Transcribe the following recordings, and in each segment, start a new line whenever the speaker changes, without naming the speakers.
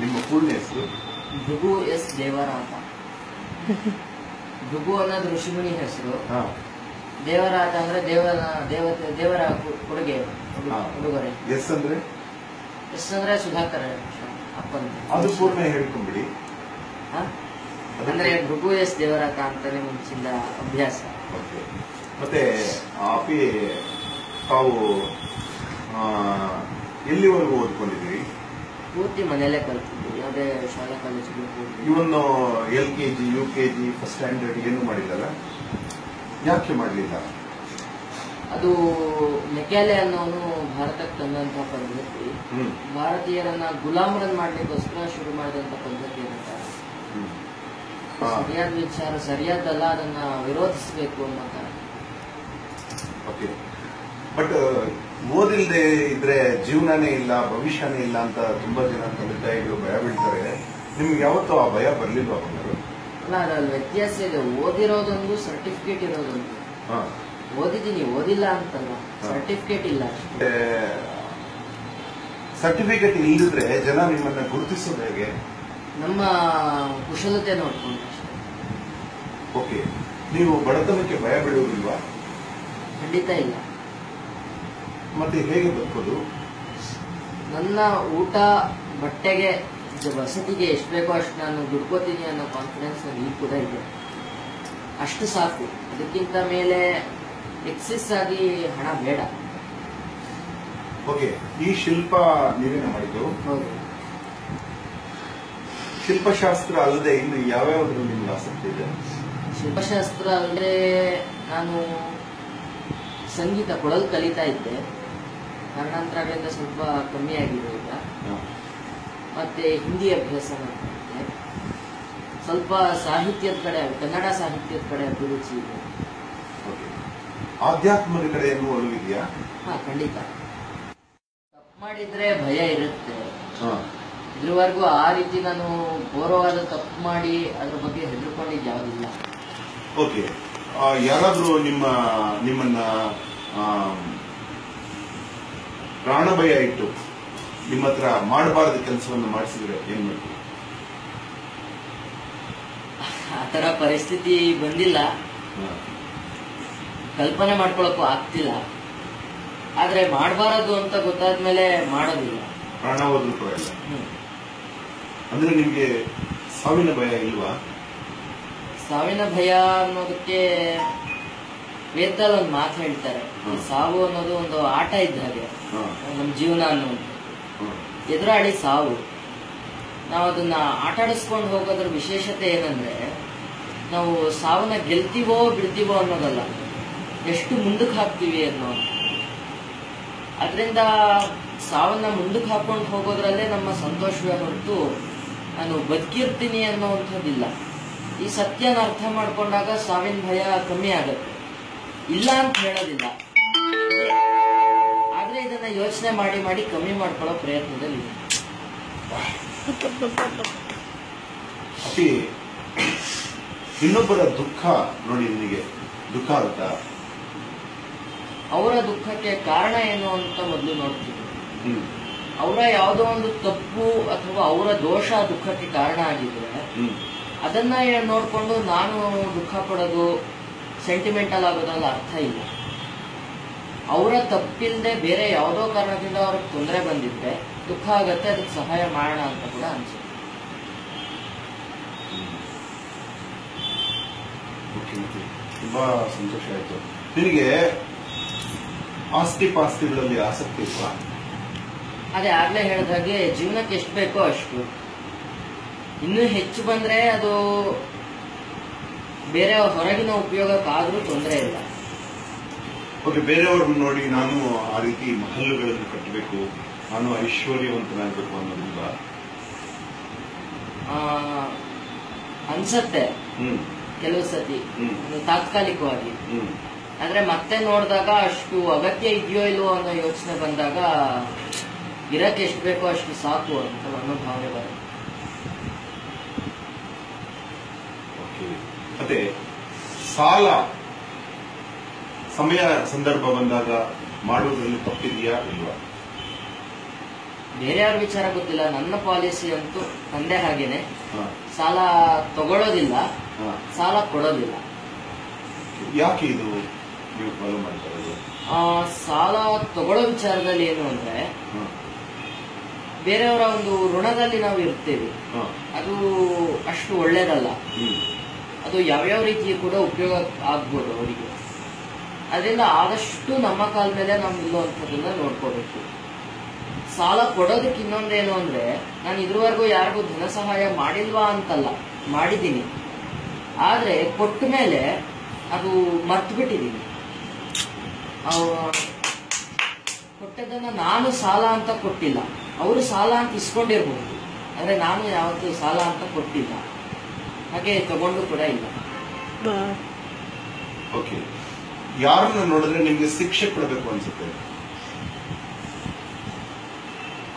ನಿಮ್ಮ ಪೂರ್ಣ ಹೆಸರು
ಭೃಗು ಎಸ್ ದೇವರ ಅಂತ. ಭೃಗು ಅನ್ನೋದು ಋಷಿಮುನಿ ಹೆಸರು.
ಹಾ.
ದೇವರಾತ ಅಂದ್ರೆ ದೇವರ ದೇವತೆ ದೇವರ ಕೊಡುಗೆ ಉಡು- ಉಡುಗೊರೆ.
ಎಸ್ ಅಂದ್ರೆ?
ಎಸ್ ಅಂದ್ರೆ ಸುಧಾಕರ್ ಅಪ್ಪನ್
ಅದು ಪೂರ್ಣ ಹೇಳ್ಕೊಂಡ್ಬಿಡಿ
ಹಾ? ಅಂದ್ರೆ ಭೃಗು ಎಸ್ ದೇವರಾತ ಅಂತಾನೆ ಮುಂಚಿಂದ ಅಭ್ಯಾಸ.
ಮತ್ತೆ ಆಪಿ ತಾವು ಎಲ್ಲಿವರೆಗೂ ಓದ್ಕೊಂಡಿದ್ದೀರಿ?
ಪೂರ್ತಿ ಮನೆಯಲ್ಲೇ ಕಲ್ತಿದ್ವಿ ಯಾವುದೇ ಶಾಲಾ ಕಾಲೇಜಿಗೆ
ಇವನು L K G U K G first standard ಏನು ಮಾಡಿಲ್ಲಲ್ಲ? ಯಾಕೆ ಮಾಡಲಿಲ್ಲ?
ಅದು ಮೆಕ್ಯಾಲೆ ಅನ್ನೋನು ಭಾರತಕ್ಕೆ ತಂದಂತ ಪದ್ಧತಿ. ಭಾರತೀಯರನ್ನ ಗುಲಾಮರನ್ನ ಮಾಡ್ಲಿಕ್ಕೋಸ್ಕರ ಶುರು ಮಾಡಿದಂತ ಪದ್ಧತಿ
ಏನಂತಾರೆ
ಸರಿಯಾದ ವಿಚಾರ ಸರಿಯಾದಲ್ಲ ಅದನ್ನ ವಿರೋಧಿಸಬೇಕು ಅನ್ನೋ ಕಾರಣ.
ಓಕೆ. ಬಟ್ ಓದಿಲ್ಲದೆ ಇದ್ರೆ ಜೀವನನೇ ಇಲ್ಲ ಭವಿಷ್ಯನೇ ಇಲ್ಲ ಅಂತ ತುಂಬಾ ಜನ ತಂದೆ ತಾಯಿಗಳು ಭಯ ಬೀಳ್ತಾರೆ. ನಿಮ್ಗೆ ಯಾವತ್ತೂ ಆ ಭಯ ಬರ್ಲಿಲ್ವಾ
ಅಲ್ಲ ಅದ್ರಲ್ಲಿ ವ್ಯತ್ಯಾಸ ಇದೆ. ಓದಿರೋದೊಂದು ಸರ್ಟಿಫಿಕೇಟ್ ಇರೋದೊಂದು
ಹಾ.
ಓದಿದೀನಿ ಓದಿಲ್ಲ ಅಂತಲ್ಲ ಸರ್ಟಿಫಿಕೇಟ್ ಇಲ್ಲ.
ಸರ್ಟಿಫಿಕೇಟ್ ಇಲ್ಲದಿದ್ರೆ ಜನ ನಿಮ್ಮನ್ನ ಗುರುತಿಸೋದು ಹೇಗೆ?
ನಮ್ಮ ಕುಶಲತೆ ನೋಡ್ಕೊಂಡು
ಓಕೆ ನೀವು ಬಡತನಕ್ಕೆ ಭಯ ಬೀಳೋದಿಲ್ವಾ?
ಖಂಡಿತ ಇಲ್ಲ.
ಮತ್ತೆ ಹೇಗೆ ಬದುಕೋದು?
ನನ್ನ ಊಟ ಬಟ್ಟೆಗೆ ವಸತಿಗೆ ಎಷ್ಟು ಬೇಕೋ ಅಷ್ಟು ನಾನು ದುಡ್ಕೋತೀನಿ ಅನ್ನೋ ಕಾನ್ಫಿಡೆನ್ಸ್ ನನಗೆ ಈಗ ಕೂಡ ಇದೆ. ಅಷ್ಟು ಸಾಕು. ಅದಕ್ಕಿಂತ ಮೇಲೆ ಎಕ್ಸೆಸ್ ಆಗಿ ಹಣ ಬೇಡ.
ಓಕೆ ಈ ಶಿಲ್ಪ ನೀವೇನ ಮಾಡಿದ್ದು?
ಹೌದು.
ಶಿಲ್ಪಶಾಸ್ತ್ರ ಅಲ್ಲದೆ ಇನ್ನು ಯಾವ್ಯಾವ್ದು ನಿಮ್ಗೆ ಆಸಕ್ತಿ ಇದೆ?
ಶಿಲ್ಪಶಾಸ್ತ್ರ ಅಂದ್ರೆ ನಾನು ಸಂಗೀತ ಕೊಡಲು ಕಲಿತಾ ಇದ್ದೆ. ಕಾರಣಾಂತರಗಳಿಂದ ಸ್ವಲ್ಪ ಕಮ್ಮಿ ಆಗಿದೆ ಈಗ. ಮತ್ತೆ ಹಿಂದಿ ಅಭ್ಯಾಸ ಮಾಡ್ತಿದ್ದೆ ಸ್ವಲ್ಪ ಸಾಹಿತ್ಯದ ಕಡೆ ಕನ್ನಡ ಸಾಹಿತ್ಯದ ಕಡೆ ಅಭಿರುಚಿ ಇದೆ.
ಆಧ್ಯಾತ್ಮದ ಕಡೆ ಒಲವಿದೆಯಾ
ಹಾ ಖಂಡಿತ. ತಪ್ಪು ಮಾಡಿದ್ರೆ ಭಯ ಇರುತ್ತೆ.
ಹಾ.
ಇದುವರೆಗೂ ಆ ರೀತಿ ನಾನು ಗೌರವಾದ ತಪ್ಪು ಮಾಡಿ ಅದ್ರ ಬಗ್ಗೆ ಹೆದರ್ಕೊಂಡಿದ್ದು ಯಾವುದಿಲ್ಲ.
ಓಕೆ. ಯಾರಾದ್ರೂ ನಿಮ್ಮ ನಿಮ್ಮನ್ನ ಪ್ರಾಣ ಭಯ ಇಟ್ಟು ನಿಮ್ಮ ಹತ್ರ ಮಾಡಬಾರದ ಕೆಲಸವನ್ನು ಮಾಡಿಸಿದ್ರೆ ಏನ್ ಮಾಡ್ತೀವಿ
ಆತರ ತರ ಪರಿಸ್ಥಿತಿ ಬಂದಿಲ್ಲ. ಕಲ್ಪನೆ ಮಾಡ್ಕೊಳಕ್ಕೂ ಆಗ್ತಿಲ್ಲ. ಆದ್ರೆ ಮಾಡಬಾರದು ಅಂತ ಗೊತ್ತಾದ್ಮೇಲೆ ಮಾಡೋದಿಲ್ಲ.
ಪ್ರಾಣ ಹೋದ್ರೂ ಕೂಡ
ಇಲ್ಲ
ಅಂದ್ರೆ ನಿಮ್ಗೆ ಸಾವಿನ ಭಯ ಇಲ್ವಾ?
ಸಾವಿನ ಭಯ ಅನ್ನೋದಕ್ಕೆ ವೇದದಲ್ಲಿ ಒಂದು ಮಾತು ಹೇಳ್ತಾರೆ. ಸಾವು ಅನ್ನೋದು ಒಂದು ಆಟ ಇದ್ದ ಹಾಗೆ. ನಮ್ಮ ಜೀವನ ಅನ್ನೋದು. ಎದುರಾಳಿ ಸಾವು. ನಾವು ಅದನ್ನ ಆಟಾಡಿಸ್ಕೊಂಡು ಹೋಗೋದ್ರ ವಿಶೇಷತೆ ಏನಂದ್ರೆ ನಾವು ಸಾವನ್ನ ಗೆಲ್ತೀವೋ ಬಿಡ್ತೀವೋ ಅನ್ನೋದಲ್ಲ. ಎಷ್ಟು ಮುಂದಕ್ಕೆ ಹಾಕ್ತೀವಿ ಅನ್ನೋ ಅದರಿಂದ ಸಾವನ್ನ ಮುಂದಕ್ಕೆ ಹಾಕೊಂಡು ಹೋಗೋದ್ರಲ್ಲೇ ನಮ್ಮ ಸಂತೋಷವೇ ಹೊರತು ನಾನು ಬದುಕಿರ್ತೀನಿ ಅನ್ನೋವಂಥದ್ದಿಲ್ಲ. ಈ ಸತ್ಯನ ಅರ್ಥ ಮಾಡ್ಕೊಂಡಾಗ ಸಾವಿನ ಭಯ ಕಮ್ಮಿ ಆಗುತ್ತೆ. ಇಲ್ಲ ಅಂತ ಹೇಳೋದಿಲ್ಲ. ಇದನ್ನ ಯೋಚನೆ ಮಾಡಿ ಮಾಡಿ ಕಮ್ಮಿ ಮಾಡ್ಕೊಳ್ಳೋ ಪ್ರಯತ್ನದಲ್ಲಿ.
ಅತಿ ಇನ್ನೊಬ್ಬರ ದುಃಖ ನೋಡಿ ನಿನಗೆ ದುಃಖ ಅಂತ.
ಅವರ ದುಃಖಕ್ಕೆ ಕಾರಣ ಏನು ಅಂತ ಮೊದಲು ನೋಡ್ತೀವಿ. ಅವರ ಯಾವುದೋ ಒಂದು ತಪ್ಪು ಅಥವಾ ಅವರ ದೋಷ ದುಃಖಕ್ಕೆ ಕಾರಣ ಆಗಿದ್ರೆ ಅದನ್ನ ನೋಡ್ಕೊಂಡು ನಾನು ದುಃಖ ಪಡೋದು ಸೆಂಟಿಮೆಂಟಲ್ ಆಗೋದ್ರಲ್ಲಿ ಅರ್ಥ ಇಲ್ಲ. ಅವರ ತಪ್ಪಿಲ್ಲದೆ ಬೇರೆ ಯಾವುದೋ ಕಾರಣದಿಂದ ಅವ್ರಿಗೆ ತೊಂದರೆ ಬಂದಿದ್ರೆ ದುಃಖ ಆಗತ್ತೆ ಅದಕ್ಕೆ ಸಹಾಯ ಮಾಡೋಣ ಅಂತ ಕೂಡ ಅನ್ಸುತ್ತೆ.
ತುಂಬಾ ಸಂತೋಷ ಆಯ್ತು. ನಿನಗೆ ಆಸ್ತಿ ಪಾಸ್ತಿಗಳಲ್ಲಿ ಆಸಕ್ತಿ ಇಲ್ವಾ?
ಅದೇ ಆಗ್ಲೇ ಹೇಳಿದ ಹಾಗೆ ಜೀವನಕ್ಕೆ ಎಷ್ಟು ಬೇಕೋ ಅಷ್ಟು. ಇನ್ನೂ ಹೆಚ್ಚು ಬಂದ್ರೆ ಅದು ಬೇರೆ ಹೊರಗಿನ ಉಪಯೋಗಕ್ಕಾದ್ರೂ ತೊಂದರೆ ಇಲ್ಲ.
ಓಕೆ ಬೇರೆಯವ್ರನ್ನ ನೋಡಿ ನಾನು ಆ ರೀತಿ ಮಹಲ್ಗಳನ್ನು ಕಟ್ಟಬೇಕು. ನಾನು ಐಶ್ವರ್ಯವಂತನಾಗಬೇಕು ಅನ್ನೋದಿಲ್ಲ
ಆ, ಅನ್ಸತ್ತೆ. ಕೆಲವು ಸತಿ. ಅದು ತಾತ್ಕಾಲಿಕವಾಗಿ. ಆದ್ರೆ ಮತ್ತೆ ನೋಡಿದಾಗ ಅಷ್ಟು ಅಗತ್ಯ ಇದೆಯೋ ಇಲ್ವೋ ಅನ್ನೋ ಯೋಚನೆ ಬಂದಾಗ ಇರಕ್ಕೆ ಎಷ್ಟು ಬೇಕೋ ಅಷ್ಟು ಸಾಕು ಅಂತ ಅನ್ನೋ ಭಾವನೆ ಬರುತ್ತೆ.
ಓಕೆ. ಮತ್ತೆ ಸಾಲ ಸಮಯ ಸಂದರ್ಭ ಬಂದಾಗ ಮಾಡುವುದರಲ್ಲಿ ತಪ್ಪಿದೆಯಾ ಇಲ್ವಾ?
ಯಾರ ವಿಚಾರ ಗೊತ್ತಿಲ್ಲ. ನನ್ನ ಪಾಲಿಸಿ ಅಂತೂ ತಂದೆ ಹಾಗೇನೆ. ಸಾಲ ತಗೊಳ್ಳೋದಿಲ್ಲ. ಸಾಲ ಕೊಡೋದಿಲ್ಲ.
ಯಾಕೆ ಇದು ನೀವು ಫಾಲೋ ಮಾಡ್ತಾ ಇರೋದು?
ಆ, ಸಾಲ ತಗೊಳ್ಳೋ ವಿಚಾರದಲ್ಲಿ ಏನು ಅಂದ್ರೆ ಬೇರೆಯವರ ಒಂದು ಋಣದಲ್ಲಿ ನಾವು ಇರ್ತೇವೆ. ಅದು ಅಷ್ಟು ಒಳ್ಳೇದಲ್ಲ. ಅದು ಯಾವ್ಯಾವ ರೀತಿ ಕೂಡ ಉಪಯೋಗ ಆಗ್ಬೋದು ಅವರಿಗೆ. ಅದರಿಂದ ಆದಷ್ಟು ನಮ್ಮ ಕಾಲ ಮೇಲೆ ನಾವು ನಿಲ್ಲುವಂಥದ್ದನ್ನ ನೋಡ್ಕೋಬೇಕು. ಸಾಲ ಕೊಡೋದಕ್ಕೆ ಇನ್ನೊಂದೇನು ಅಂದ್ರೆ ನಾನು ಇದುವರೆಗೂ ಯಾರಿಗೂ ಧನ ಸಹಾಯ ಮಾಡಿಲ್ವಾ ಅಂತಲ್ಲ ಮಾಡಿದ್ದೀನಿ. ಆದ್ರೆ ಕೊಟ್ಟ ಮೇಲೆ ಅದು ಮರ್ತು ಬಿಟ್ಟಿದ್ದೀನಿ ಕೊಟ್ಟದನ್ನ ನಾನು ಸಾಲ ಅಂತ ಕೊಟ್ಟಿಲ್ಲ. ಅವರು ಸಾಲ ಅಂತ ಇಸ್ಕೊಂಡಿರ್ಬಹುದು ಆದ್ರೆ ನಾನು ಯಾವತ್ತೂ ಸಾಲ ಅಂತ ಕೊಟ್ಟಿಲ್ಲ. ಹಾಗೆ ತಗೊಂಡು ಕೂಡ ಇಲ್ಲ.
ಓಕೆ. ಯಾರನ್ನ ನೋಡಿದ್ರೆ ನಿಮ್ಗೆ ಶಿಕ್ಷೆ ಕೊಡಬೇಕು ಅನ್ಸುತ್ತೆ?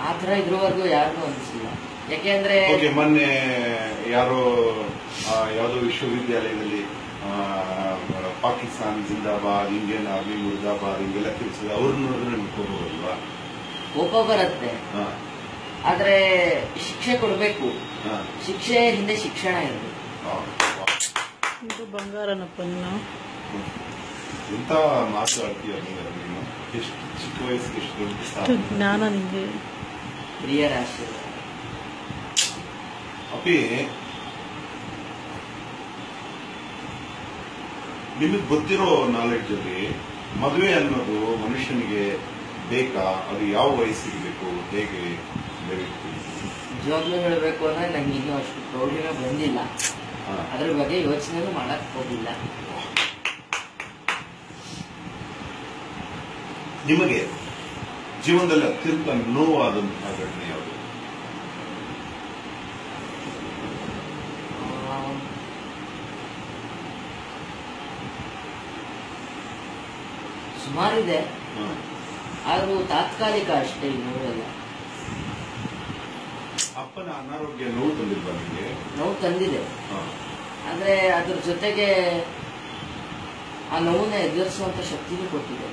ಆ ಥರ ಇದ್ರವರೆಗೂ ಯಾರಿಗೂ ಅನಿಸಿಲ್ಲ. ಯಾಕೆಂದ್ರೆ
ಓಕೆ ಮೊನ್ನೆ ಯಾರೋ ಆ, ಯಾವುದೋ ವಿಶ್ವವಿದ್ಯಾಲಯದಲ್ಲಿ ಆ, ಪಾಕಿಸ್ತಾನ್ ಜಿಂದಾಬಾದ್ ಇಂಡಿಯನ್ ಆರ್ಮಿ ಮುರ್ದಾಬಾದ್ ಹಿಂಗೆಲ್ಲ ತಿಳಿಸಿದ್ರೆ ಅವ್ರನ್ನ ನೋಡಿದ್ರೆ ನಿಮ್ಗೆ ಕೋಪ ಬರಲ್ವಾ
ಕೋಪ ಬರುತ್ತೆ.
ಹಾ,
ಆದ್ರೆ ಶಿಕ್ಷೆ ಕೊಡಬೇಕು.
ಹಾ.
ಶಿಕ್ಷೆ ಹಿಂದೆ ಶಿಕ್ಷಣ ಇರಬೇಕು.
ಆ, ವಾ.
ಇದು ಬಂಗಾರನಪ್ಪ ನೀನು
ಎಂತ ಮಾತು ಆಡ್ತೀಯ ನೀನು ಎಷ್ಟು ಚಿಕ್ಕ ವಯಸ್ಸಿಗೆ ಎಷ್ಟು ದೊಡ್ಡ
ಇಷ್ಟು
ಸಾಧನೆ.
ಜ್ಞಾನ
ನಿಮಗೆ ಪ್ರಿಯರ
ಅಪ್ಪಿ ನಿಮಗೆ ಗೊತ್ತಿರೋ ನಾಲೆಡ್ಜ್ ಅಲ್ಲಿ ಮದುವೆ ಅನ್ನೋದು ಮನುಷ್ಯನಿಗೆ ಬೇಕಾ? ಅದು ಯಾವ ವಯಸ್ಸಿಗೆ ಬೇಕು? ಹೇಗೆ ಬೇಕು
ನಿಜವಾಗ್ಲೂ ಹೇಳಬೇಕು ಅಂದ್ರೆ ನಂಗೆ ಇನ್ನೂ ಅಷ್ಟು ಪ್ರೌಢಿನ ಬಂದಿಲ್ಲ. ಅದ್ರ ಬಗ್ಗೆ ಯೋಚನೆನೂ ಮಾಡಕ್ ಹೋಗಿಲ್ಲ.
ನಿಮಗೆ ಜೀವನದಲ್ಲಿ ಅತ್ಯಂತ ನೋವಾದಂತಹ ಘಟನೆ ಯಾವುದು?
ಸುಮಾರಿದೆ. ಆದರೂ ತಾತ್ಕಾಲಿಕ ಅಷ್ಟೇ ನೋವೆಲ್ಲ
ಅಪ್ಪನ ಅನಾರೋಗ್ಯ ನೋವು ತಂದಿಲ್ವಾ ನಿಮಗೆ?
ನೋವು ತಂದಿದೆ. ಆದ್ರೆ ಅದ್ರ ಜೊತೆಗೆ ಆ ನೋವನ್ನ ಎದುರಿಸುವಂತ ಶಕ್ತಿನೂ ಕೊಟ್ಟಿದೆ.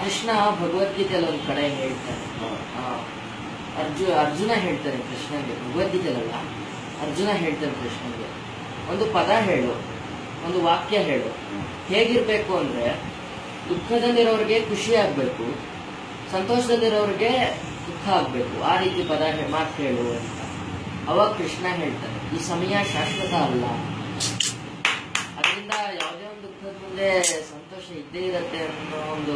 ಕೃಷ್ಣ ಭಗವದ್ಗೀತೆಯಲ್ಲಿ ಒಂದು ಕಡೆ ಹೇಳ್ತಾನೆ. ಅರ್ಜು ಅರ್ಜುನ ಹೇಳ್ತಾನೆ ಕೃಷ್ಣಗೆ ಭಗವದ್ಗೀತೆಯಲ್ಲ ಅರ್ಜುನ ಹೇಳ್ತಾನೆ ಕೃಷ್ಣಗೆ ಒಂದು ಪದ ಹೇಳು ಒಂದು ವಾಕ್ಯ ಹೇಳು. ಹೇಗಿರ್ಬೇಕು ಅಂದ್ರೆ ದುಃಖದಲ್ಲಿರೋರಿಗೆ ಖುಷಿ ಆಗ್ಬೇಕು ಸಂತೋಷದಲ್ಲಿರೋರಿಗೆ ದುಃಖ ಆಗ್ಬೇಕು. ಆ ರೀತಿ ಪದ ಮಾತು ಹೇಳು ಅಂತ. ಅವಾಗ ಕೃಷ್ಣ ಹೇಳ್ತಾನೆ ಈ ಸಮಯ ಶಾಶ್ವತ ಅಲ್ಲ. ಅದರಿಂದ ಯಾವುದೇ ಒಂದು ದುಃಖದ ಮುಂದೆ ಸಂತೋಷ ಇದ್ದೇ ಇರತ್ತೆ ಅನ್ನೋ ಒಂದು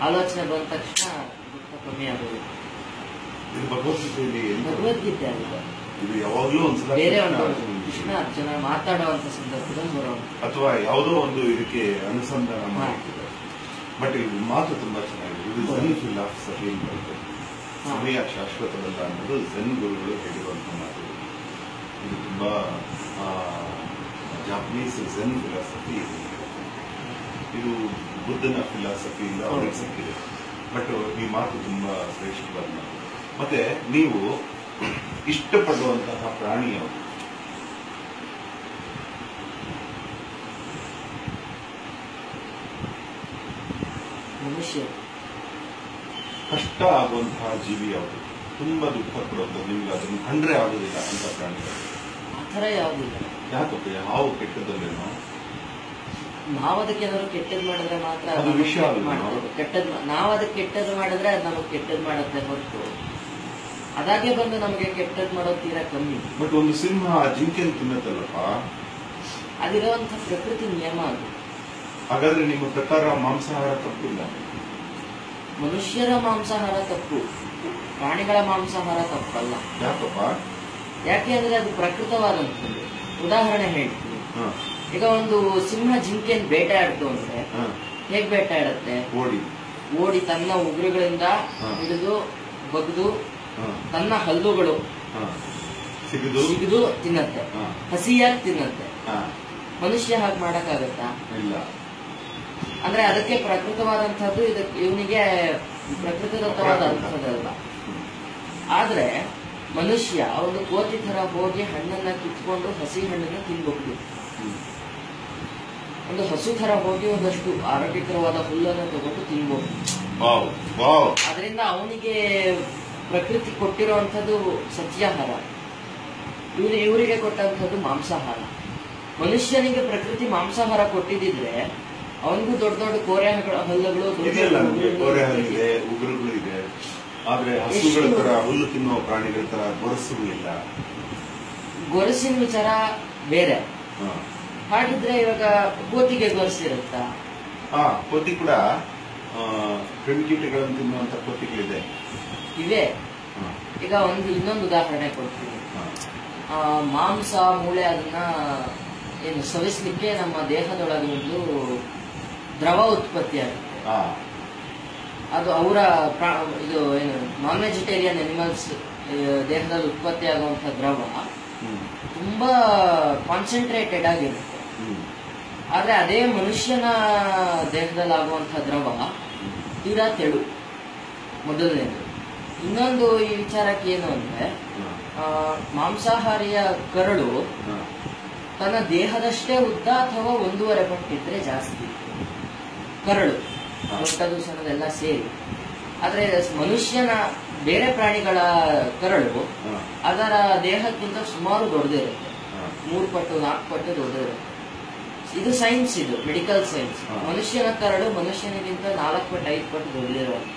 ಆಲೋಚನೆ ಬಂದ ತಕ್ಷಣ ದುಃಖ ಕಮ್ಮಿ ಆಗೋದು.
ಇದು ಭಗವದ್ಗೀತೆಯಲ್ಲಿ
ಭಗವದ್ಗೀತೆ ಅಲ್ಲ.
ಇದು ಯಾವಾಗಲೂ ಒಂದ್ಸಲ
ಬೇರೆ ಒಂದು ಕೃಷ್ಣ ಅರ್ಜುನ ಮಾತಾಡುವಂತ ಸಂದರ್ಭದಲ್ಲಿ ಬರೋ
ಅಥವಾ ಯಾವುದೋ ಒಂದು ಇದಕ್ಕೆ ಅನುಸಂಧಾನ
ಹಾ.
ಮಾಡಿದ್ದಾರೆ ಬಟ್ ಇದು ಮಾತು ತುಂಬಾ ಚೆನ್ನಾಗಿದೆ. ಇದು ಝೆನ್ ಫಿಲಾಸಫಿ ಬರುತ್ತೆ. ಸಮಯ ಶಾಶ್ವತವಲ್ಲ ಅನ್ನೋದು ಝೆನ್ ಗುರುಗಳು ಹೇಳಿರುವಂತ ಮಾತು. ಇದು ತುಂಬಾ ಜಾಪನೀಸ್ ಝನ್ ಫಿಲಾಸಫಿ ಇದು ಬುದ್ಧನ ಫಿಲಾಸಫಿಯಿಂದ ಅವ್ರಿಗೆ ಸಿಕ್ಕಿದೆ ಬಟ್ ಈ ಮಾತು ತುಂಬಾ ಶ್ರೇಷ್ಠವಾದ ಮಾತು. ಮತ್ತೆ ನೀವು ಇಷ್ಟಪಡುವಂತಹ ಪ್ರಾಣಿ ಯಾವುದು?
ಮನುಷ್ಯ.
ಕಷ್ಟ ಆಗುವಂತಹ ಜೀವಿ ಯಾವುದು? ತುಂಬಾ ದುಃಖ ಕೊಡುವಂಥದ್ದು ನಿಮ್ಗೆ ಅದನ್ನು ಕಂಡ್ರೆ ಆಗುದಿಲ್ಲ ಅಂತ ಪ್ರಾಣಿಗಳು
ಆ ಥರ ಯಾವುದಿಲ್ಲ.
ಯಾಕಪ್ಪ ಹಾವು ಕೆಟ್ಟದಲ್ಲೇನೋ
ನಾವು ಅದಕ್ಕೆ ಏನಾದ್ರು ಕೆಟ್ಟದ್ ಮಾಡಿದ್ರೆ ಮಾತ್ರ ಕೆಟ್ಟದ್ ನಾವು ಅದಕ್ಕೆ ಕೆಟ್ಟದ್ ಮಾಡಿದ್ರೆ ಅದು ನಮಗೆ ಕೆಟ್ಟದ್ ಮಾಡುತ್ತೆ ಹೊರತು. ಅದಾಗೆ ಬಂದು ನಮಗೆ ಕೆಟ್ಟದ್ ಮಾಡೋದು ತೀರಾ ಕಮ್ಮಿ.
ಬಟ್ ಒಂದು ಸಿಂಹ ಜಿಂಕೆ ತಿನ್ನತ್ತಲ್ಲಪ್ಪ?
ಅದಿರುವಂತ ಪ್ರಕೃತಿ ನಿಯಮ ಅದು.
ಹಾಗಾದ್ರೆ ನಿಮ್ಮ ಪ್ರಕಾರ ಮಾಂಸಾಹಾರ ತಪ್ಪಿಲ್ಲ?
ಮನುಷ್ಯರ ಮಾಂಸಾಹಾರ ತಪ್ಪು. ಪ್ರಾಣಿಗಳ ಮಾಂಸಾಹಾರ ತಪ್ಪಲ್ಲ.
ಯಾಕಪ್ಪ?
ಯಾಕೆ ಅಂದ್ರೆ ಅದು ಪ್ರಕೃತವಾದಂಥದ್ದು. ಉದಾಹರಣೆ ಹೇಳ್ತೀನಿ.
ಹ,
ಈಗ ಒಂದು ಸಿಂಹ ಜಿಂಕೇನು ಬೇಟೆ ಆಡ್ತು
ಅಂದ್ರೆ
ಹೇಗ್ ಬೇಟೆಯಾಡತ್ತೆ
ಓಡಿ.
ಓಡಿ ತನ್ನ ಉಗುರುಗಳಿಂದ. ಹಿಡಿದು ಬಗ್ದು ತನ್ನ ಹಲ್ಲುಗಳು.
ಸಿಗದು.
ಸಿಗಿದು ತಿನ್ನತ್ತೆ. ಹಸಿಯಾಗಿ ತಿನ್ನತ್ತೆ. ಮನುಷ್ಯ ಹಾಗೆ ಮಾಡಕ್ಕಾಗತ್ತಾ?
ಇಲ್ಲ.
ಅಂದ್ರೆ ಅದಕ್ಕೆ ಪ್ರಕೃತವಾದಂತಹದ್ದು ಇದಕ್ಕೆ ಇವನಿಗೆ ಪ್ರಕೃತಿದತ್ತವಾದ ಅರ್ಥದಲ್ಲ. ಆದ್ರೆ ಮನುಷ್ಯ ಒಂದು ಕೋತಿ ತರ ಹೋಗಿ ಹಣ್ಣನ್ನ ಕಿತ್ಕೊಂಡು ಹಸಿ ಹಣ್ಣನ್ನ ತಿನ್ಬಹುದು. ಒಂದು ಹಸು ತರ ಹೋಗಿ ಒಂದಷ್ಟು ಆರೋಗ್ಯಕರವಾದ ಹುಲ್ಲನ್ನು ತಗೊಂಡು
ತಿನ್ಬಹುದು
ಅದರಿಂದ ಅವನಿಗೆ ಪ್ರಕೃತಿ ಕೊಟ್ಟಿರುವಂಥದ್ದು ಸಸ್ಯಾಹಾರ. ಇವ್ರು ಇವರಿಗೆ ಕೊಟ್ಟಂಥದ್ದು ಮಾಂಸಾಹಾರ. ಮನುಷ್ಯನಿಗೆ ಪ್ರಕೃತಿ ಮಾಂಸಾಹಾರ ಕೊಟ್ಟಿದ್ರೆ ಅವನಿಗೂ ದೊಡ್ಡ ದೊಡ್ಡ ಕೋರೆ ಹಲ್ಲಗಳು ಉಗುರುಗಳು
ಇದೆ. ಆದ್ರೆ ಹಸುಗಳ ತರ ಹುಲ್ಲು ತಿನ್ನುವ ಪ್ರಾಣಿಗಳ ತರ ಗೊರಸುಗಳಿಲ್ಲ.
ಗೊರಸಿನ ವಿಚಾರ ಬೇರೆ.
ಹಾ.
ಹಾಗಿದ್ರೆ ಇವಾಗ ಕೋತಿಗೆ ಗೋರಿಸಿರುತ್ತ?
ಹಾ ಕೋತಿ ಕೂಡ ಕ್ರಿಮಿಕೀಟಗಳನ್ನು ತಿನ್ನುವಂತ ಕೋತಿಗಳಿದೆ.
ಇವೆ?
ಹಾ,
ಈಗ ಒಂದು ಇನ್ನೊಂದು ಉದಾಹರಣೆ ಕೊಡ್ತೀನಿ.
ಹಾ.
ಮಾಂಸ ಮೂಳೆ ಅದನ್ನ ಏನು ಸವಿಸ್ಲಿಕ್ಕೆ ನಮ್ಮ ದೇಹದೊಳಗೆ ಒಂದು ದ್ರವ ಉತ್ಪತ್ತಿ ಆಗುತ್ತೆ. ಅದು ಅವರ ಇದು ಏನು ನಾನ್ ವೆಜಿಟೇರಿಯನ್ ಅನಿಮಲ್ಸ್ ದೇಹದಲ್ಲಿ ಉತ್ಪತ್ತಿ ಆಗುವಂತ ದ್ರವ ತುಂಬಾ ಕಾನ್ಸಂಟ್ರೇಟೆಡ್ ಆಗಿರುತ್ತೆ. ಆದ್ರೆ ಅದೇ ಮನುಷ್ಯನ ದೇಹದಲ್ಲಿ ಆಗುವಂತ ದ್ರವ ತೀರಾ ತೆಳು ಮೊದಲನೇದು. ಇನ್ನೊಂದು ಈ ವಿಚಾರಕ್ಕೆ ಏನು ಅಂದ್ರೆ ಮಾಂಸಾಹಾರಿಯ ಕರಳು ತನ್ನ ದೇಹದಷ್ಟೇ ಉದ್ದ ಅಥವಾ ಒಂದೂವರೆ ಪಟ್ಟಿದ್ರೆ ಜಾಸ್ತಿ. ಕರಳು. ದೊಡ್ಡದು ಸಣ್ಣದೆಲ್ಲ ಸೇರಿ. ಆದ್ರೆ ಮನುಷ್ಯನ ಬೇರೆ ಪ್ರಾಣಿಗಳ ಕರಳು ಅದರ ದೇಹಕ್ಕಿಂತ ಸುಮಾರು ದೊಡ್ಡದಿರುತ್ತೆ. ಮೂರು ಪಟ್ಟು ನಾಲ್ಕು ಪಟ್ಟು ದೊಡ್ಡದಿರುತ್ತೆ. ಇದು ಸೈನ್ಸ್ ಇದು ಮೆಡಿಕಲ್ ಸೈನ್ಸ್ ಮನುಷ್ಯನ ಕರಡು ಮನುಷ್ಯನಿಗಿಂತ ನಾಲ್ಕು ಪಟ್ಟು ಐದು ಪಟ್ಟು ದೊಡ್ಡದಿರುತ್ತೆ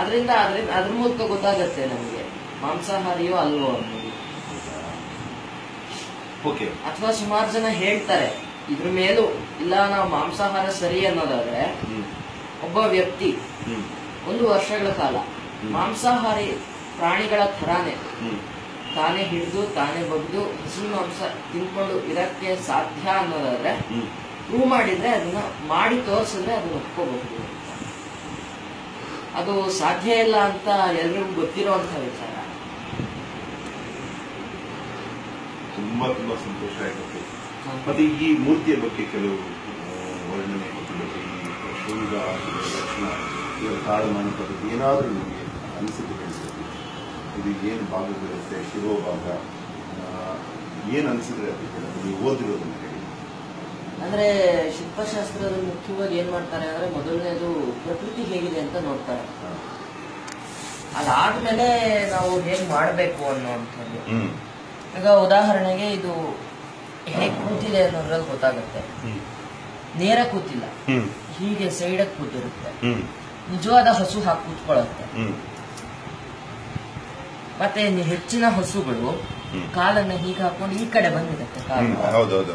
ಅದರಿಂದ ಅದ್ರಿಂದ ಅದ್ರ ಮೂಲಕ ಗೊತ್ತಾಗತ್ತೆ ನಮಗೆ. ಮಾಂಸಾಹಾರಿಯೋ ಅಲ್ವೋ ಅನ್ನೋದು.
ಓಕೆ
ಅಥವಾ ಸುಮಾರು ಜನ ಹೇಳ್ತಾರೆ ಇದ್ರ ಮೇಲೂ ಇಲ್ಲ ನಾವು ಮಾಂಸಾಹಾರ ಸರಿ ಅನ್ನೋದಾದ್ರೆ ಒಬ್ಬ ವ್ಯಕ್ತಿ ಒಂದು ವರ್ಷಗಳ ಕಾಲ ಮಾಂಸಾಹಾರಿ ಪ್ರಾಣಿಗಳ ಥರಾನೇ. ತಾನೇ ಹಿಡಿದು ತಾನೇ ಬಗ್ದು ಹಸಿರು ಮಾಂಸ ತಿನ್ಕೊಂಡು ಇರಕ್ಕೆ ಸಾಧ್ಯ ಅನ್ನೋದಾದ್ರೆ. ಪ್ರೂವ್ ಮಾಡಿದ್ರೆ ಅದನ್ನ ಮಾಡಿ ತೋರಿಸಿದ್ರೆ ಅದನ್ನ ಒಪ್ಕೋಬಹುದು. ಅದು ಸಾಧ್ಯ ಇಲ್ಲ ಅಂತ ಎಲ್ರಿಗೂ ಗೊತ್ತಿರುವಂತ ವಿಚಾರ.
ತುಂಬಾ ತುಂಬಾ ಸಂತೋಷ ಆಯ್ತು. ಮತ್ತೆ ಈ ಮೂರ್ತಿಯ ಬಗ್ಗೆ ಕೆಲವು ವರ್ಣನೆ ಕೊಟ್ಟಿರುತ್ತೆ ಈ ಶೃಂಗ ಲಕ್ಷಣ ಇವರ ತಾಳಮಾನ ಪದ್ಧತಿ ಏನಾದರೂ ನಿಮಗೆ ಅನಿಸಿಕೆ ಇದು ಏನು ಭಾಗಗಳಿರುತ್ತೆ ಶಿರೋ ಭಾಗ ಏನು ಅನಿಸಿದ್ರೆ ಅದಕ್ಕೆ ನೀವು ಓದಿರೋದನ್ನ ಹೇಳಿ.
ಅಂದ್ರೆ ಶಿಲ್ಪಶಾಸ್ತ್ರದಲ್ಲಿ ಮುಖ್ಯವಾಗಿ ಏನ್ ಮಾಡ್ತಾರೆ ಅಂದ್ರೆ ಮೊದಲನೇದು ಪ್ರಕೃತಿ ಹೇಗಿದೆ ಅಂತ ನೋಡ್ತಾರೆ. ಅದಾದ್ಮೇಲೆ ನಾವು ಹೇಗ್ ಮಾಡ್ಬೇಕು ಅನ್ನೋವಂಥದ್ದು. ಈಗ ಉದಾಹರಣೆಗೆ ಇದು ಹೇಗ್ ಕೂತಿದೆ ಅನ್ನೋದ್ರಲ್ಲಿ ಗೊತ್ತಾಗುತ್ತೆ. ನೇರ ಕೂತಿಲ್ಲ. ಹೀಗೆ ಸೈಡಕ್ಕೆ ಕೂತಿರುತ್ತೆ. ನಿಜವಾದ ಹಸು ಹಾಕಿ ಕೂತ್ಕೊಳ್ಳುತ್ತೆ ಮತ್ತೆ ಹೆಚ್ಚಿನ ಹಸುಗಳು. ಕಾಲನ್ನ ಹೀಗೆ ಹಾಕೊಂಡು ಈ ಕಡೆ ಬಂದಿರುತ್ತೆ
ಹ್ಮ್
ಕಾಲು
ಹೌದೌದು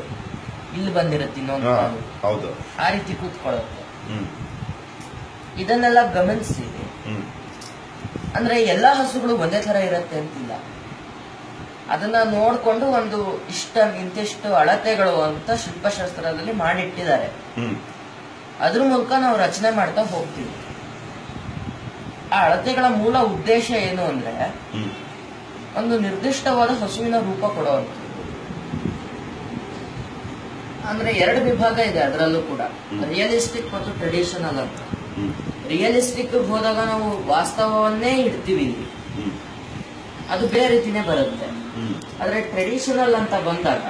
ಇಲ್ಲಿ ಬಂದಿರುತ್ತೆ ಇನ್ನೊಂದು ಕಾಲು.
ಹೌದು.
ಆ ರೀತಿ ಕೂತ್ಕೊಳ್ಳುತ್ತೆ. ಇದನ್ನೆಲ್ಲ ಗಮನಿಸಿ ಅಂದ್ರೆ ಎಲ್ಲಾ ಹಸುಗಳು ಒಂದೇ ತರ ಇರುತ್ತೆ ಅಂತಿಲ್ಲ. ಅದನ್ನ ನೋಡ್ಕೊಂಡು ಒಂದು ಇಷ್ಟ ಇಂತಿಷ್ಟು ಅಳತೆಗಳು ಅಂತ ಶಿಲ್ಪಶಾಸ್ತ್ರದಲ್ಲಿ ಮಾಡಿಟ್ಟಿದ್ದಾರೆ. ಅದ್ರ ಮೂಲಕ ನಾವು ರಚನೆ ಮಾಡ್ತಾ ಹೋಗ್ತೀವಿ. ಆ ಅಳತೆಗಳ ಮೂಲ ಉದ್ದೇಶ ಏನು ಅಂದ್ರೆ ಒಂದು ನಿರ್ದಿಷ್ಟವಾದ ಹಸುವಿನ ರೂಪ ಕೊಡುವಂಥದ್ದು. ಅಂದ್ರೆ ಎರಡು ವಿಭಾಗ ಇದೆ ಅದರಲ್ಲೂ ಕೂಡ. ರಿಯಲಿಸ್ಟಿಕ್ ಮತ್ತು ಟ್ರೆಡಿಷನಲ್ ಅಂತ. ರಿಯಲಿಸ್ಟಿಕ್ ಹೋದಾಗ ನಾವು ವಾಸ್ತವವನ್ನೇ ಇಡ್ತೀವಿ ಇಲ್ಲಿ. ಅದು ಬೇರೆ ರೀತಿನೇ ಬರುತ್ತೆ. ಆದ್ರೆ ಟ್ರೆಡಿಷನಲ್ ಅಂತ ಬಂದಾಗ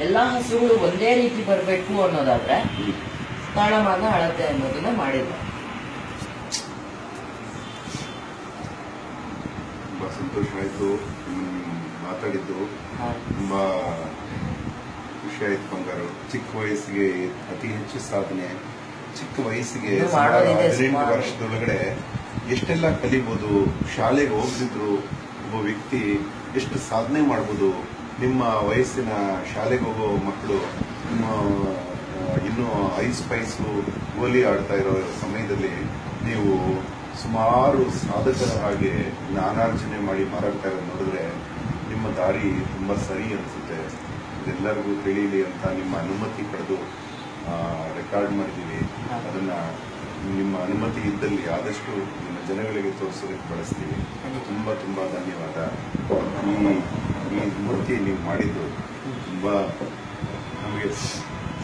ಎಲ್ಲಾ ಹಸುಗಳು ಒಂದೇ ರೀತಿ ಬರಬೇಕು ಅನ್ನೋದಾದ್ರೆ ತಾಳಮಾನ ಅಳತೆ ಅನ್ನೋದನ್ನ ಮಾಡಿದ್ದಾರೆ.
ಸಂತೋಷ ಆಯ್ತು. ಮಾತಾಡಿದ್ದು.
ತುಂಬ
ತುಂಬಾ ಖುಷಿ ಆಯ್ತು ಬಂಗಾರು. ಚಿಕ್ಕ ವಯಸ್ಸಿಗೆ ಅತಿ ಹೆಚ್ಚು ಸಾಧನೆ. ಚಿಕ್ಕ ವಯಸ್ಸಿಗೆ ಹದಿನೆಂಟು ವರ್ಷದೊಳಗಡೆ ಎಷ್ಟೆಲ್ಲ ಕಲಿಬಹುದು ಶಾಲೆಗೆ ಹೋಗದಿದ್ರು ಒಬ್ಬ ವ್ಯಕ್ತಿ ಎಷ್ಟು ಸಾಧನೆ ಮಾಡ್ಬೋದು ನಿಮ್ಮ ವಯಸ್ಸಿನ ಶಾಲೆಗೆ ಹೋಗೋ ಮಕ್ಕಳು ನಿಮ್ಮ ಇನ್ನೂ ಐಸ್ ಪೈಸು ಗೋಲಿ ಆಡ್ತಾ ಇರೋ ಸಮಯದಲ್ಲಿ ನೀವು ಸುಮಾರು ಸಾಧಕರ ಹಾಗೆ ಜ್ಞಾನಾರ್ಜನೆ ಮಾಡಿ ಮಾರಾಟ ನೋಡಿದ್ರೆ ನಿಮ್ಮ ದಾರಿ ತುಂಬ ಸರಿ ಅನಿಸುತ್ತೆ. ಎಲ್ಲರಿಗೂ ತಿಳಿಯಲಿ ಅಂತ ನಿಮ್ಮ ಅನುಮತಿ ಪಡೆದು ರೆಕಾರ್ಡ್ ಮಾಡಿದ್ದೀವಿ. ಅದನ್ನ ನಿಮ್ಮ ಅನುಮತಿ ಇದ್ದಲ್ಲಿ ಆದಷ್ಟು ನಿಮ್ಮ ಜನಗಳಿಗೆ ತೋರಿಸೋದಕ್ಕೆ ಬಳಸ್ತೀವಿ. ತುಂಬ ತುಂಬ ಧನ್ಯವಾದ. ಈ ಈ ಮೂರ್ತಿ ನೀವು ಮಾಡಿದ್ದು ತುಂಬ ನಮಗೆ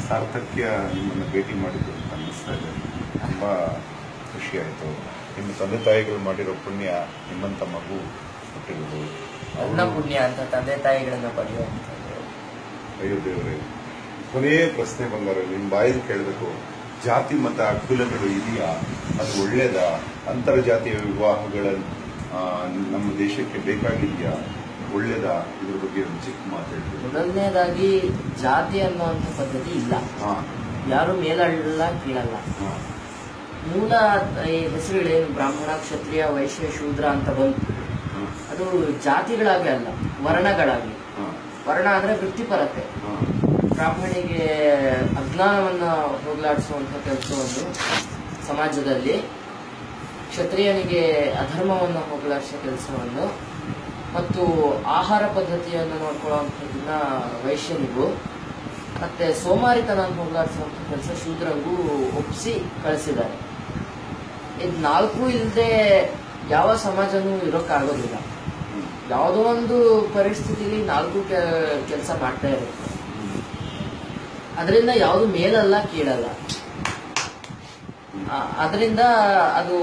ಸಾರ್ಥಕ್ಯ ನಿಮ್ಮನ್ನು ಭೇಟಿ ಮಾಡಿದ್ದು ಅಂತ ಅನ್ನಿಸ್ತಾ ಇದೆ. ತುಂಬ ಖುಷಿಯಾಯಿತು ನಿಮ್ಮ ತಂದೆ ತಾಯಿಗಳು ಮಾಡಿರೋ ಪುಣ್ಯ ನಿಮ್ಮಂತ ಮಗು ಹುಟ್ಟಿರೋದು
ಅನ್ನ ಪುಣ್ಯ ಅಂತ ತಂದೆ ತಾಯಿಗಳನ್ನ ಪಡೆಯುವಂಥದ್ದು
ಅಯ್ಯೋ ದೇವರೇ ಕೊನೆಯ ಪ್ರಶ್ನೆ ಬಂಗಾರ ನಿಮ್ ಬಾಯಲ್ಲಿ ಕೇಳಬೇಕು ಜಾತಿ ಮತ ಕುಲಗಳು ಇದೆಯಾ? ಅದು ಒಳ್ಳೇದ ಅಂತರ್ಜಾತೀಯ ವಿವಾಹಗಳ ನಮ್ಮ ದೇಶಕ್ಕೆ ಬೇಕಾಗಿದೆಯಾ? ಒಳ್ಳೇದ ಇದ್ರ ಬಗ್ಗೆ ಒಂದು ಚಿಕ್ಕ ಮಾತಾಡ್ತೀವಿ
ಮೊದಲನೇದಾಗಿ ಜಾತಿ ಅನ್ನುವಂಥ ಪದ್ಧತಿ ಇಲ್ಲ. ಯಾರು ಮೇಲಲ್ಲ ಕೀಳಲ್ಲ. ಮೂಲ ಹೆಸರುಗಳೇನು? ಬ್ರಾಹ್ಮಣ, ಕ್ಷತ್ರಿಯ, ವೈಶ್ಯ, ಶೂದ್ರ ಅಂತ ಬಂತು. ಅದು ಜಾತಿಗಳಾಗಿ ಅಲ್ಲ, ವರ್ಣಗಳಾಗಿ. ವರ್ಣ ಅಂದ್ರೆ ವೃತ್ತಿಪರತೆ. ಬ್ರಾಹ್ಮಣಿಗೆ ಅಜ್ಞಾನವನ್ನ ಹೋಗಲಾಡಿಸುವಂತ ಕೆಲಸವನ್ನು ಸಮಾಜದಲ್ಲಿ, ಕ್ಷತ್ರಿಯನಿಗೆ ಅಧರ್ಮವನ್ನು ಹೋಗಲಾಡಿಸುವ ಕೆಲಸವನ್ನು ಮತ್ತು ಆಹಾರ ಪದ್ಧತಿಯನ್ನು ನೋಡ್ಕೊಳ್ಳುವಂಥದ್ದನ್ನ ವೈಶ್ಯನಿಗೂ, ಮತ್ತೆ ಸೋಮಾರಿತನ ಹೋಗಲಾಡಿಸುವಂಥ ಕೆಲಸ ಶೂದ್ರಗೂ ಒಪ್ಪಿಸಿ ಕಳಿಸಿದ್ದಾರೆ. ಇದು ನಾಲ್ಕು ಇಲ್ಲದೆ ಯಾವ ಸಮಾಜನೂ ಇರೋಕ್ಕಾಗೋದಿಲ್ಲ ಯಾವುದೋ ಒಂದು ಪರಿಸ್ಥಿತಿಲಿ ನಾಲ್ಕು ಕೆಲಸ ಮಾಡ್ತಾ ಇರುತ್ತೆ. ಅದರಿಂದ ಯಾವುದು ಮೇಲಲ್ಲ, ಕೀಳಲ್ಲ. ಅದರಿಂದ ಅದು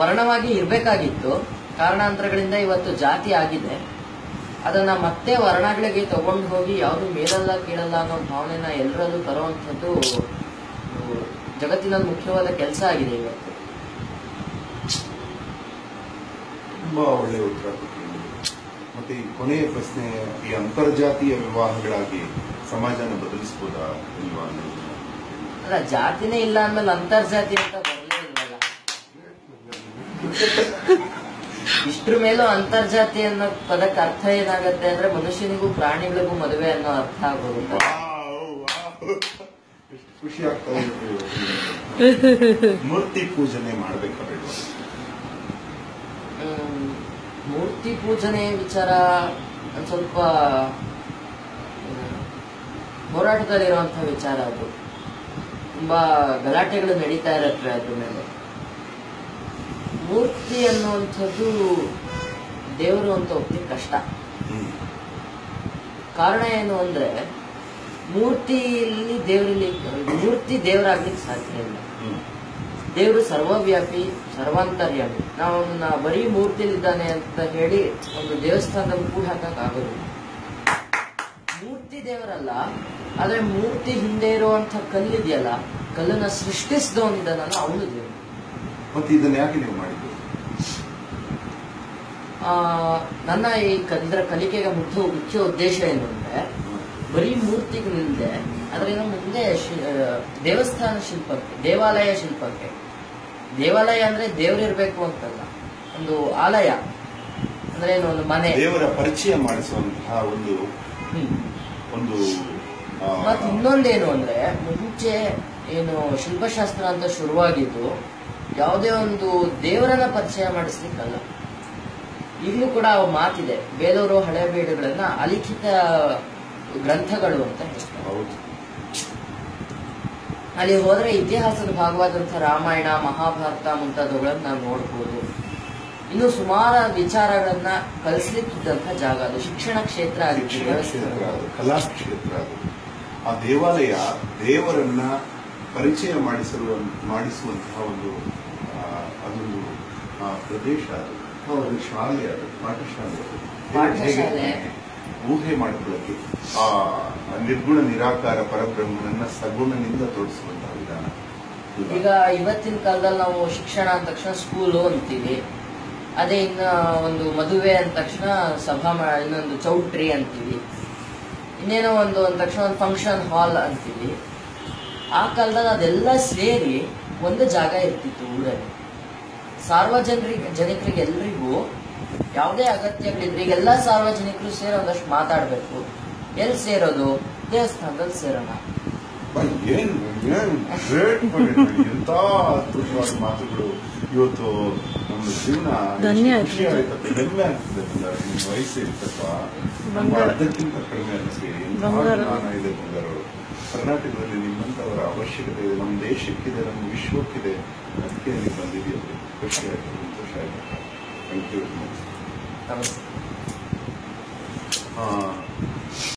ವರ್ಣವಾಗಿ ಇರಬೇಕಾಗಿತ್ತು. ಕಾರಣಾಂತರಗಳಿಂದ ಇವತ್ತು ಜಾತಿ ಆಗಿದೆ. ಅದನ್ನ ಮತ್ತೆ ವರ್ಣಗಳಿಗೆ ತಗೊಂಡು ಹೋಗಿ ಯಾವುದು ಮೇಲಲ್ಲ, ಕೀಳಲ್ಲ ಅನ್ನೋ ಭಾವನೆನ ಎಲ್ಲರಲ್ಲೂ ತರುವಂಥದ್ದು ಜಗತ್ತಿನ ಮುಖ್ಯವಾದ ಕೆಲಸ ಆಗಿದೆ ಇವತ್ತು.
ತುಂಬಾ ಒಳ್ಳೆಯ ಉತ್ತರ ಕೊಟ್ಟಿದ್ದೀನಿ ಮತ್ತೆ ಈ ಕೊನೆಯ ಪ್ರಶ್ನೆ ಈ ಅಂತರ್ಜಾತೀಯ ವಿವಾಹಗಳಾಗಿ ಸಮಾಜನ ಬದಲಿಸಬಹುದಾ ಇಲ್ವಾ?
ಅಲ್ಲ ಜಾತಿನೇ ಇಲ್ಲ ಅಂದ್ಮೇಲೆ ಅಂತರ್ಜಾತಿ ಅಂತ ಬರಲೇ ಇಲ್ವಲ್ಲ? ಇಷ್ಟ್ರ ಮೇಲೂ ಅಂತರ್ಜಾತಿ ಅನ್ನೋ ಪದಕ್ಕೆ ಅರ್ಥ ಏನಾಗತ್ತೆ ಅಂದ್ರೆ ಮನುಷ್ಯನಿಗೂ ಪ್ರಾಣಿಗಳಿಗೂ ಮದುವೆ ಅನ್ನೋ ಅರ್ಥ
ಆಗೋದು. ಖುಷಿ ಆಗ್ತಾ ಮೂರ್ತಿ ಪೂಜನೆ
ಮಾಡ್ಬೇಕಾದ್ರೆ. ಮೂರ್ತಿ ಪೂಜನೆ ವಿಚಾರ ಸ್ವಲ್ಪ ಹೋರಾಟದಲ್ಲಿರುವಂಥ ವಿಚಾರ ಅದು. ತುಂಬಾ ಗಲಾಟೆಗಳು ನಡೀತಾ ಇರತ್ತೆ ಅದ್ರ ಮೇಲೆ. ಮೂರ್ತಿ ಅನ್ನುವಂಥದ್ದು ದೇವರು ಅಂತ ಹೋಗ್ತಿ ಕಷ್ಟ. ಕಾರಣ ಏನು ಅಂದ್ರೆ, ಮೂರ್ತಿಯಲ್ಲಿ ದೇವರಲ್ಲಿ, ಮೂರ್ತಿ ದೇವರಾಗ್ಲಿಕ್ಕೆ ಸಾಧ್ಯ ಇಲ್ಲ. ದೇವರು ಸರ್ವವ್ಯಾಪಿ ಸರ್ವಾಂತರ್ಯಾಮಿ. ನಾವು ಅವನ್ನ ಬರೀ ಮೂರ್ತಿಲಿದ್ದಾನೆ ಅಂತ ಹೇಳಿ ಒಂದು ದೇವಸ್ಥಾನದಲ್ಲಿ ಕೂಡ ಹಾಕಕ್ ಮೂರ್ತಿ ದೇವರಲ್ಲ ಆದ್ರೆ ಮೂರ್ತಿ ಹಿಂದೆ ಇರುವಂತ ಕಲ್ಲಿದೆಯಲ್ಲ ಕಲ್ಲನ್ನ ಸೃಷ್ಟಿಸಿದವನಿದ್ದಾನಲ್ಲ ಅವನು ದೇವರು.
ಮತ್ತೆ ಇದನ್ನ ಯಾಕೆ ನೀವು ಮಾಡಿದ್ದು?
ಆ, ನನ್ನ ಈ ಇದರ ಕಲಿಕೆಗೆ ಮುಖ್ಯ ಮುಖ್ಯ ಉದ್ದೇಶ ಏನು ಅಂದ್ರೆ ಬರೀ ಮೂರ್ತಿಗಳಿಲ್ಲದೆ ಅದರಿಂದ ಮುಂದೆ ದೇವಸ್ಥಾನ ಶಿಲ್ಪಕ್ಕೆ ದೇವಾಲಯ ಶಿಲ್ಪಕ್ಕೆ. ದೇವಾಲಯ ಅಂದ್ರೆ ದೇವರಿರ್ಬೇಕು ಅಂತಲ್ಲ ಒಂದು ಆಲಯ. ಅಂದ್ರೆ ಏನು ಒಂದು ಮನೆ.
ದೇವರ ಪರಿಚಯ ಮಾಡಿಸುವಂತಹ ಒಂದು ಒಂದು ಮತ್ತೆ
ಮತ್ ಇನ್ನೊಂದೇನು ಅಂದ್ರೆ ಮುಂಚೆ ಏನು ಶಿಲ್ಪಶಾಸ್ತ್ರ ಅಂತ ಶುರುವಾಗಿದ್ದು ಯಾವುದೇ ಒಂದು ದೇವರನ್ನ ಪರಿಚಯ ಮಾಡಿಸ್ಲಿಕ್ಕಲ್ಲ. ಈಗಲೂ ಕೂಡ ಮಾತಿದೆ ಬೇಲೂರು ಹಳೆ ಬೇಡುಗಳನ್ನ ಅಲಿಖಿತ ಗ್ರಂಥಗಳು ಅಂತ ಹೇಳ್ತಾರೆ. ಅಲ್ಲಿ ಹೋದ್ರೆ ಇತಿಹಾಸದ ಭಾಗವಾದಂತಹ ರಾಮಾಯಣ ಮಹಾಭಾರತ ಮುಂತಾದವುಗಳನ್ನ ನಾವು ನೋಡ್ಬೋದು. ಇನ್ನು ಸುಮಾರು ವಿಚಾರಗಳನ್ನ ಕಲಿಸ್ಲಿಕ್ಕಿದ್ದಂಥ ಜಾಗ ಅದು. ಶಿಕ್ಷಣ ಕ್ಷೇತ್ರ
ಕಲಾ ಕ್ಷೇತ್ರ ಅದು. ಆ ದೇವಾಲಯ ದೇವರನ್ನ ಪರಿಚಯ ಮಾಡಿಸಲು ಮಾಡಿಸುವಂತಹ ಒಂದು ಅದೊಂದು ಪ್ರದೇಶ ಅದು. ಶಾಲೆ ಅದು ಪಾಠಶಾಲೆ ಅದು. ಊಹೆ ಮಾಡಿಕೊಳ್ಳಕ್ಕೆ ಆ ನಿರ್ಗುಣ ನಿರಾಕಾರ ಪರಬ್ರಹ್ಮನನ್ನ ಸಗುಣನಿಂದ ತೋರಿಸುವಂತಹ ವಿಧಾನ.
ಈಗ ಇವತ್ತಿನ ಕಾಲದಲ್ಲಿ ನಾವು ಶಿಕ್ಷಣ ಅಂದ ತಕ್ಷಣ ಸ್ಕೂಲು ಅಂತೀವಿ. ಅದೇ ಇನ್ನ ಒಂದು ಮದುವೆ ಅಂದ ತಕ್ಷಣ ಸಭಾ ಇನ್ನೊಂದು ಚೌಟ್ರಿ ಅಂತೀವಿ. ಇನ್ನೇನೋ ಒಂದು ಅಂದ ತಕ್ಷಣ ಒಂದು ಫಂಕ್ಷನ್ ಹಾಲ್ ಅಂತೀವಿ. ಆ ಕಾಲದಲ್ಲಿ ಅದೆಲ್ಲ ಸೇರಿ ಒಂದು ಜಾಗ ಇರ್ತಿತ್ತು ಊರಲ್ಲಿ. ಸಾರ್ವಜನಿಕ, ಜನಕರಿಗೆ ಎಲ್ರಿಗೂ ಯಾವುದೇ ಅಗತ್ಯಗಳಿದ್ರೆ ಈಗ ಎಲ್ಲ ಸಾರ್ವಜನಿಕರು ಸೇರಿ ಒಂದಷ್ಟು ಮಾತಾಡಬೇಕು. ಎಲ್ಲಿ ಸೇರೋದು? ದೇವಸ್ಥಾನದಲ್ಲಿ ಸೇರೋಣ.
ಏನ್ ಏನ್ ಗ್ರೇಟ್ ಎಂತ ಅದ್ಭುತವಾದ ಮಾತುಗಳು. ಇವತ್ತು ನಮ್ಮ ಜೀವನ
ಧನ್ಯ ಆಯ್ತು.
ಖುಷಿ ಆಯ್ತಪ್ಪ ಹೆಮ್ಮೆ ಆಗ್ತದೆ ಬಂಗಾರ ನಿಮ್ಮ ವಯಸ್ಸು ಇರ್ತಪ್ಪ ಅರ್ಧಕ್ಕಿಂತ ಕಡಿಮೆ ಅನಿಸಿ
ಬಂಗಾರ.
ಜ್ಞಾನ ಇದೆ ಬಂಗಾರವರು. ಕರ್ನಾಟಕದಲ್ಲಿ ನಿಮ್ಮಂತವರ ಅವಶ್ಯಕತೆ ಇದೆ. ನಮ್ಮ ದೇಶಕ್ಕಿದೆ ನಮ್ಮ ವಿಶ್ವಕ್ಕಿದೆ. ಅದಕ್ಕೆ ನೀವು ಬಂದಿದೆಯಲ್ಲ ಖುಷಿ ಆಯ್ತು ಸಂತೋಷ ಆಯ್ತು. ಥ್ಯಾಂಕ್ ಯು
ನಮಸ್ತೆ
ಆ